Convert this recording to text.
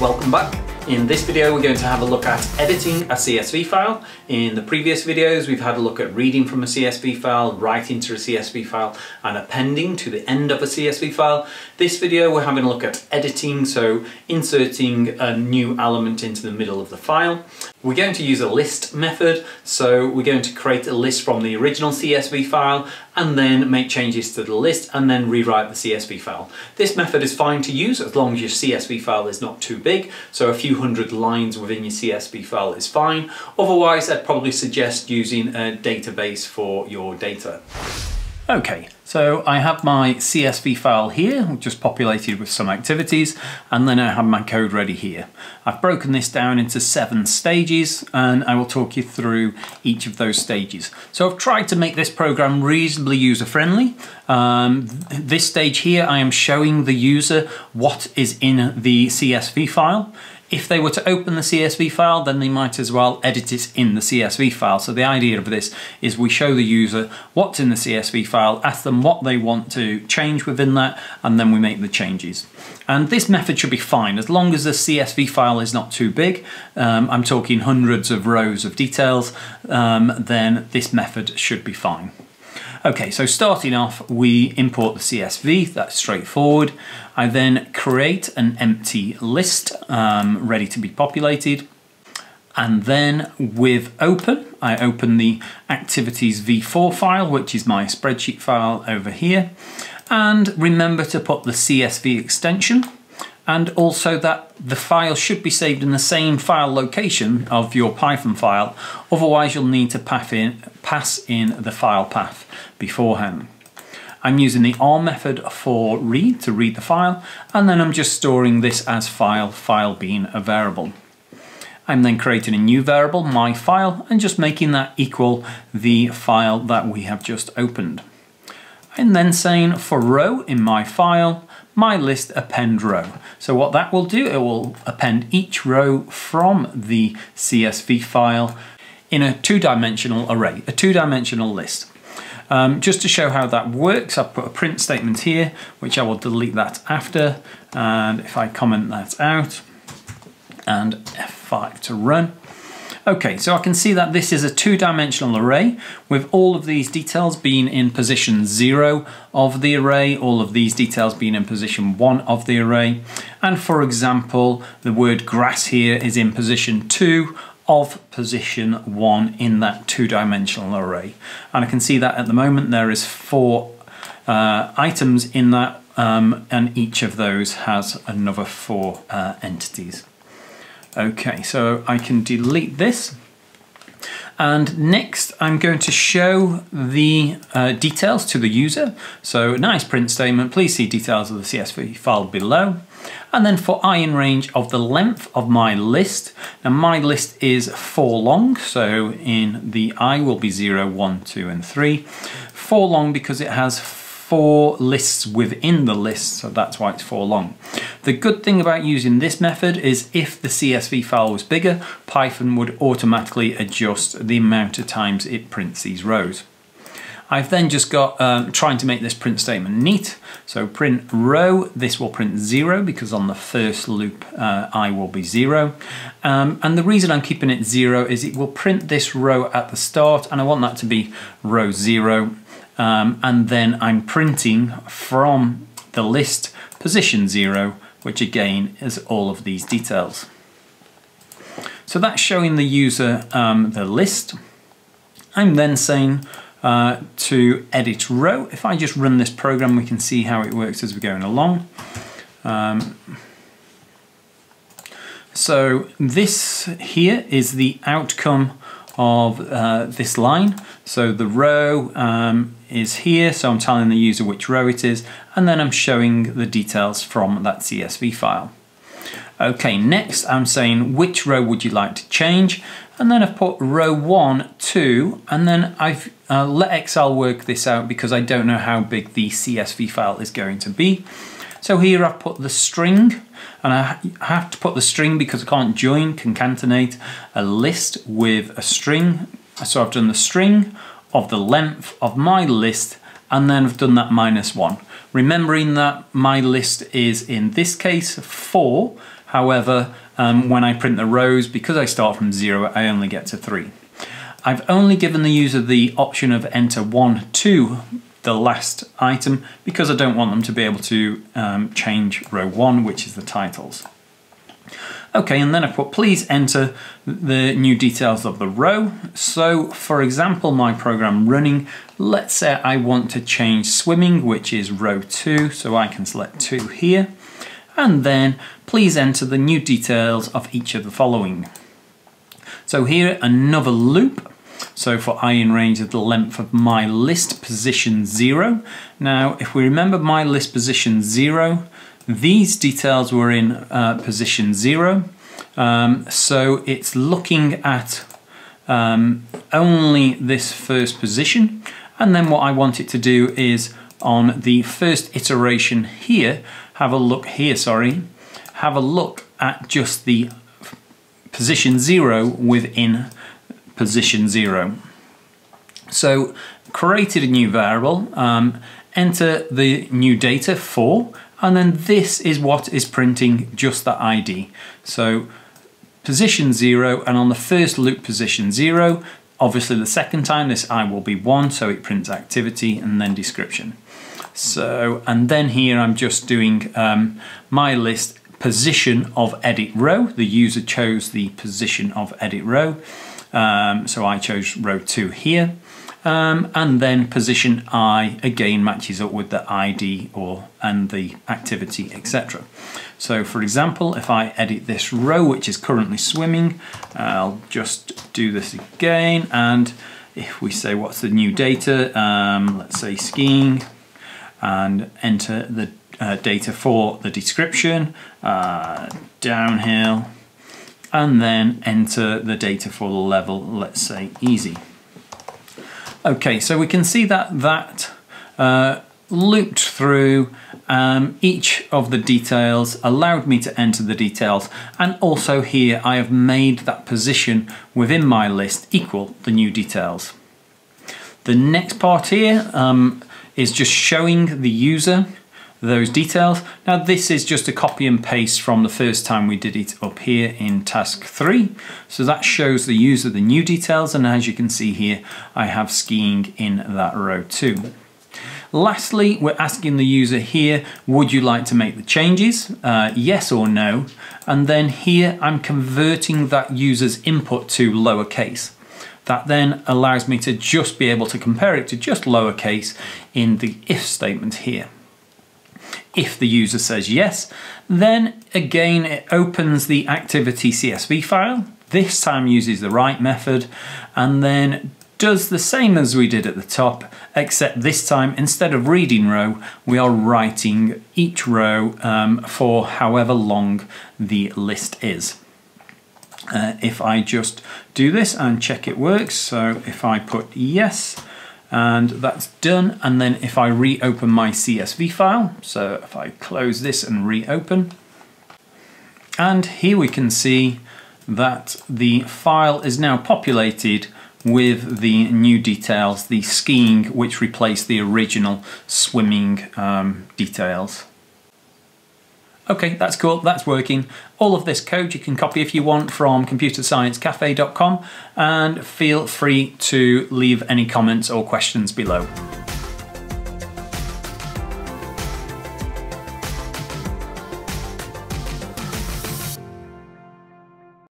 Welcome back. In this video we're going to have a look at editing a CSV file. In the previous videos we've had a look at reading from a CSV file, writing to a CSV file and appending to the end of a CSV file. This video we're having a look at editing, so inserting a new element into the middle of the file. We're going to use a list method, so we're going to create a list from the original CSV file and then make changes to the list and then rewrite the CSV file. This method is fine to use as long as your CSV file is not too big, so a few hundred lines within your CSV file is fine. Otherwise, I'd probably suggest using a database for your data. Okay, so I have my CSV file here, just populated with some activities, and then I have my code ready here. I've broken this down into seven stages, and I will talk you through each of those stages. So I've tried to make this program reasonably user-friendly. Um, this stage here, I am showing the user what is in the CSV file. If they were to open the CSV file, then they might as well edit it in the CSV file. So the idea of this is we show the user what's in the CSV file, ask them what they want to change within that, and then we make the changes. And this method should be fine as long as the CSV file is not too big. Um, I'm talking hundreds of rows of details, um, then this method should be fine. Okay, so starting off, we import the CSV, that's straightforward. I then create an empty list um, ready to be populated. And then with open, I open the activities v4 file, which is my spreadsheet file over here. And remember to put the CSV extension and also that the file should be saved in the same file location of your Python file. Otherwise, you'll need to pass in, the file path beforehand. I'm using the R method for read to read the file, and then I'm just storing this as file, file being a variable. I'm then creating a new variable, my file, and just making that equal the file that we have just opened. I'm then saying for row in my file, my list append row. So what that will do, it will append each row from the CSV file in a two-dimensional array, a two-dimensional list. Um, just to show how that works, I've put a print statement here, which I will delete that after. And if I comment that out and F5 to run, Okay, so I can see that this is a two-dimensional array with all of these details being in position zero of the array, all of these details being in position one of the array. And for example, the word grass here is in position two of position one in that two-dimensional array. And I can see that at the moment there is four uh, items in that um, and each of those has another four uh, entities. Okay, so I can delete this. And next I'm going to show the uh, details to the user. So a nice print statement, please see details of the CSV file below. And then for i in range of the length of my list. Now my list is four long, so in the i will be zero, one, two, and 3. Four long because it has four lists within the list, so that's why it's four long. The good thing about using this method is if the CSV file was bigger, Python would automatically adjust the amount of times it prints these rows. I've then just got um, trying to make this print statement neat. So print row, this will print zero because on the first loop uh, I will be zero. Um, and the reason I'm keeping it zero is it will print this row at the start and I want that to be row zero um, and then I'm printing from the list position zero, which again is all of these details. So that's showing the user um, the list. I'm then saying uh, to edit row. If I just run this program, we can see how it works as we're going along. Um, so this here is the outcome of uh, this line. So the row um, is here, so I'm telling the user which row it is, and then I'm showing the details from that CSV file. Okay, next I'm saying which row would you like to change, and then I've put row 1, 2, and then I've uh, let Excel work this out because I don't know how big the CSV file is going to be. So here I've put the string, and I have to put the string because I can't join, concatenate a list with a string. So I've done the string of the length of my list, and then I've done that minus one. Remembering that my list is in this case four, However, um, when I print the rows, because I start from zero, I only get to three. I've only given the user the option of enter one, two, the last item, because I don't want them to be able to um, change row one, which is the titles. Okay, and then I put please enter the new details of the row. So for example, my program running, let's say I want to change swimming, which is row two, so I can select two here. And then please enter the new details of each of the following. So here, another loop. So for i in range of the length of my list position zero. Now, if we remember my list position zero, these details were in uh, position zero, um, so it's looking at um, only this first position. And then what I want it to do is on the first iteration here, have a look here, sorry, have a look at just the position zero within position zero. So created a new variable, um, enter the new data for, and then this is what is printing just that ID. So position zero, and on the first loop position zero, obviously the second time this I will be one, so it prints activity and then description. So, and then here I'm just doing um, my list position of edit row. The user chose the position of edit row. Um, so I chose row two here. Um, and then position I again matches up with the ID or and the activity etc. So for example if I edit this row which is currently swimming I'll just do this again. And if we say what's the new data? Um, let's say skiing. And enter the uh, data for the description uh, downhill. And then enter the data for the level let's say easy Okay, so we can see that that uh, looped through um, each of the details, allowed me to enter the details, and also here I have made that position within my list equal the new details. The next part here um, is just showing the user those details. Now this is just a copy and paste from the first time we did it up here in task 3. So that shows the user the new details and as you can see here I have skiing in that row too. Lastly, we're asking the user here, would you like to make the changes? Uh, yes or no. And then here I'm converting that user's input to lowercase. That then allows me to just be able to compare it to just lowercase in the if statement here. If the user says yes, then again it opens the activity CSV file, this time uses the write method, and then does the same as we did at the top, except this time instead of reading row, we are writing each row um, for however long the list is. Uh, if I just do this and check it works, so if I put yes, and that's done and then if I reopen my CSV file so if I close this and reopen and here we can see that the file is now populated with the new details, the skiing which replaced the original swimming um, details. Okay, that's cool, that's working. All of this code you can copy if you want from computersciencecafe.com and feel free to leave any comments or questions below.